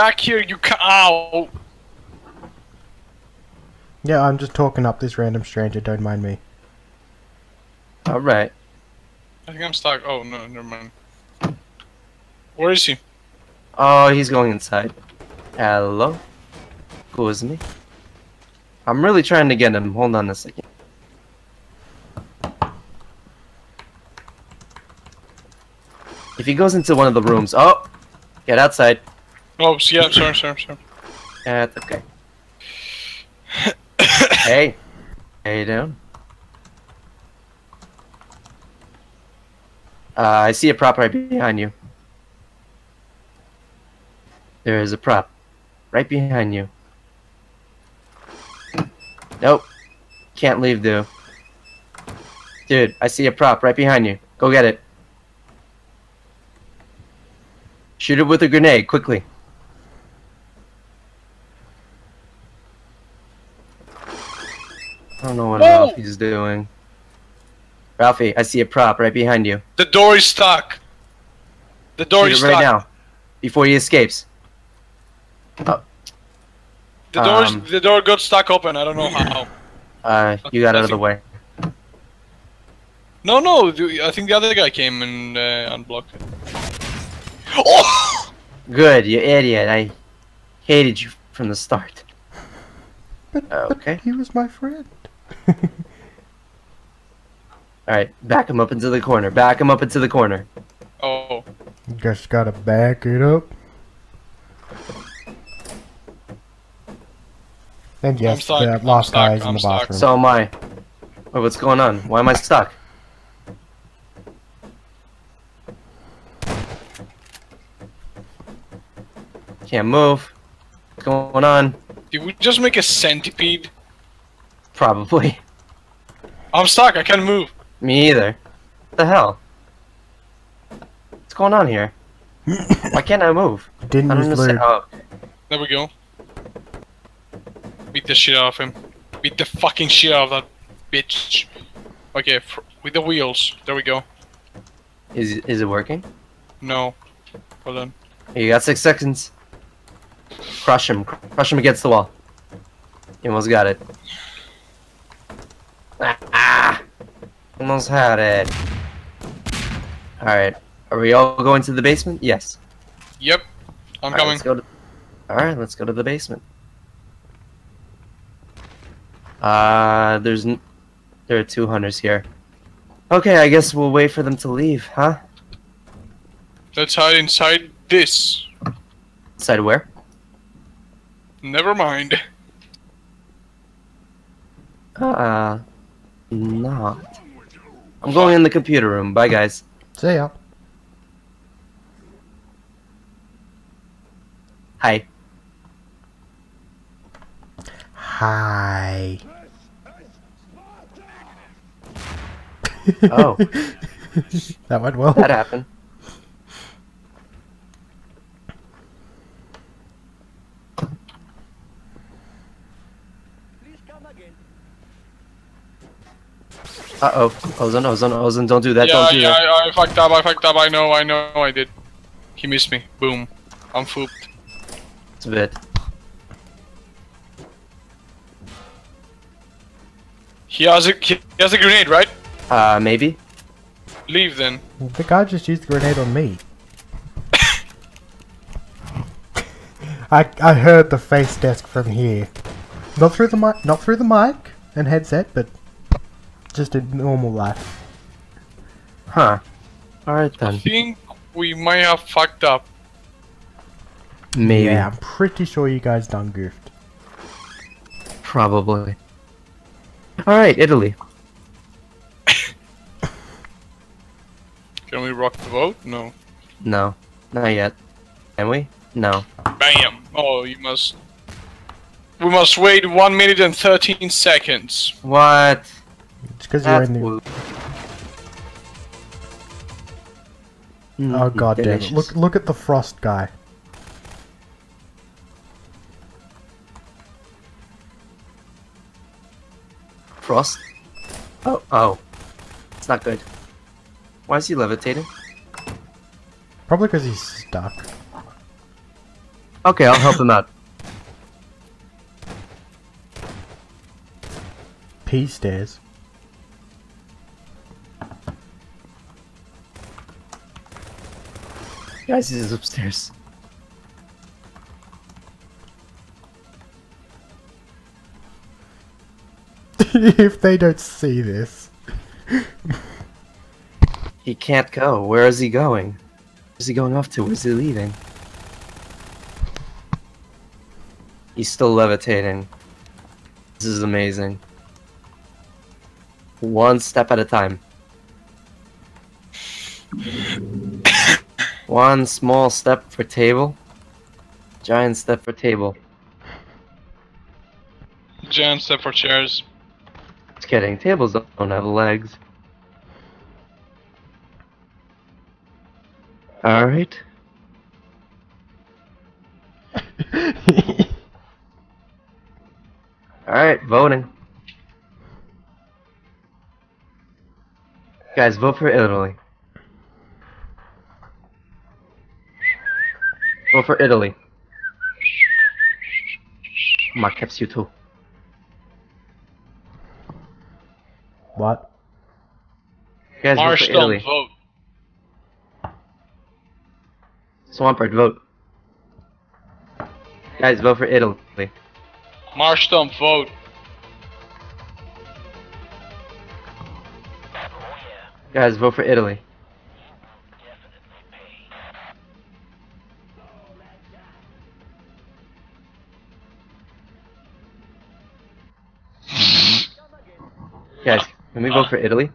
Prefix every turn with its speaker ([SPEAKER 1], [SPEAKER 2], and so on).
[SPEAKER 1] back here, you ca- Ow!
[SPEAKER 2] Yeah, I'm just talking up this random stranger, don't mind me.
[SPEAKER 3] Alright.
[SPEAKER 1] I think I'm stuck. Oh, no, never mind. Where is he?
[SPEAKER 3] Oh, he's going inside. Hello? Who's me? I'm really trying to get him. Hold on a second. If he goes into one of the rooms, oh, get outside.
[SPEAKER 1] Oh, yeah, sorry, sorry, sorry.
[SPEAKER 3] That's okay. hey, how you doing? Uh, I see a prop right behind you. There is a prop right behind you. Nope. Can't leave, dude. Dude, I see a prop right behind you. Go get it. Shoot it with a grenade, quickly. I don't know what
[SPEAKER 1] Whoa!
[SPEAKER 3] Ralphie's doing. Ralphie, I see a prop right behind you.
[SPEAKER 1] The door is stuck. The door
[SPEAKER 3] Shoot
[SPEAKER 1] is
[SPEAKER 3] it right
[SPEAKER 1] stuck.
[SPEAKER 3] now, before he escapes. Oh.
[SPEAKER 1] The door,
[SPEAKER 3] Um,
[SPEAKER 1] the door got stuck open. I don't know how.
[SPEAKER 3] Uh, you got out of the way.
[SPEAKER 1] No, no. I think the other guy came and uh, unblocked it. Oh!
[SPEAKER 3] Good, you idiot. I hated you from the start.
[SPEAKER 2] But,
[SPEAKER 3] Okay.
[SPEAKER 2] but he was my friend.
[SPEAKER 3] Alright, back him up into the corner. Back him up into the corner.
[SPEAKER 1] Oh.
[SPEAKER 2] You just gotta back it up. And yes,
[SPEAKER 1] stuck,
[SPEAKER 2] the
[SPEAKER 1] I'm
[SPEAKER 2] last
[SPEAKER 1] stuck,
[SPEAKER 2] guy in
[SPEAKER 1] I'm
[SPEAKER 2] the
[SPEAKER 1] stuck.
[SPEAKER 2] bathroom.
[SPEAKER 3] So am I. Wait, what's going on? Why am I stuck? Can't move. What's going on?
[SPEAKER 1] Did we just make a centipede?
[SPEAKER 3] Probably.
[SPEAKER 1] I'm stuck. I can't move.
[SPEAKER 3] Me either. What the hell? What's going on here? Why can't I move?
[SPEAKER 2] Didn't
[SPEAKER 3] I don't
[SPEAKER 2] use
[SPEAKER 3] understand. Oh,
[SPEAKER 1] There we go. Beat the shit out of him. Beat the fucking shit out of that bitch. Okay, fr- with the wheels. There we go.
[SPEAKER 3] is is it working?
[SPEAKER 1] No. Hold on.
[SPEAKER 3] You got six seconds. Crush him. Crush him against the wall. You almost got it. Ah! Almost had it. Alright. Are we all going to the basement? Yes.
[SPEAKER 1] Yep. I'm
[SPEAKER 3] Alright,
[SPEAKER 1] coming.
[SPEAKER 3] Let's go to... Alright, let's go to the basement. Uh, there's... N there are two hunters here. Okay, I guess we'll wait for them to leave, huh?
[SPEAKER 1] Let's hide inside this.
[SPEAKER 3] Inside where?
[SPEAKER 1] Never mind.
[SPEAKER 3] Uh, not. I'm going in the computer room. Bye, guys.
[SPEAKER 2] See ya.
[SPEAKER 3] Hi.
[SPEAKER 2] Hi.
[SPEAKER 3] Oh,
[SPEAKER 2] that went well.
[SPEAKER 3] that happened. Uh oh, Ozone, Ozone, Ozone, don't do that,
[SPEAKER 1] yeah,
[SPEAKER 3] don't do
[SPEAKER 1] yeah,
[SPEAKER 3] that.
[SPEAKER 1] I, I fucked up. I fucked up. I know. I know. I did. He missed me. Boom. I'm fooped.
[SPEAKER 3] It's a bit.
[SPEAKER 1] He has a he has a grenade, right?
[SPEAKER 3] Uh, maybe?
[SPEAKER 1] Leave then.
[SPEAKER 2] The guy just used the grenade on me. I I heard the face desk from here. Not through the mic, not through the mic and headset, but just a normal life.
[SPEAKER 3] Huh. Alright then.
[SPEAKER 1] I think we might have fucked up.
[SPEAKER 3] Maybe.
[SPEAKER 2] Yeah, I'm pretty sure you guys done goofed.
[SPEAKER 3] Probably. Alright, Italy.
[SPEAKER 1] Can we rock the boat? No.
[SPEAKER 3] No. Not yet. Can we? No.
[SPEAKER 1] Bam. Oh, you must. We must wait one minute and thirteen seconds.
[SPEAKER 3] What?
[SPEAKER 2] It's because you're in the.
[SPEAKER 3] woo-
[SPEAKER 2] Oh
[SPEAKER 3] Mm,
[SPEAKER 2] god damn it! Look look at the frost guy.
[SPEAKER 3] Frost? Oh, oh. It's not good. Why is he levitating?
[SPEAKER 2] Probably because he's stuck.
[SPEAKER 3] Okay, I'll help him out.
[SPEAKER 2] P stairs.
[SPEAKER 3] Guys, he's upstairs.
[SPEAKER 2] if they don't see this.
[SPEAKER 3] He can't go. Where is he going? Where's he going off to? Where's he leaving? He's still levitating. This is amazing. One step at a time. One small step for table. Giant step for table.
[SPEAKER 1] Giant step for chairs.
[SPEAKER 3] Just kidding. Tables don't have legs. Alright. Alright, voting. Guys, vote for Italy. Vote for Italy. Mark keps you too.
[SPEAKER 2] what?
[SPEAKER 3] Guys, vote
[SPEAKER 1] Marsh
[SPEAKER 3] for
[SPEAKER 1] don't
[SPEAKER 3] Italy.
[SPEAKER 1] vote.
[SPEAKER 3] Swampert, vote. Guys, vote for Italy.
[SPEAKER 1] Marsh don't vote.
[SPEAKER 3] Guys, vote for Italy. Guys, can we vote for Italy?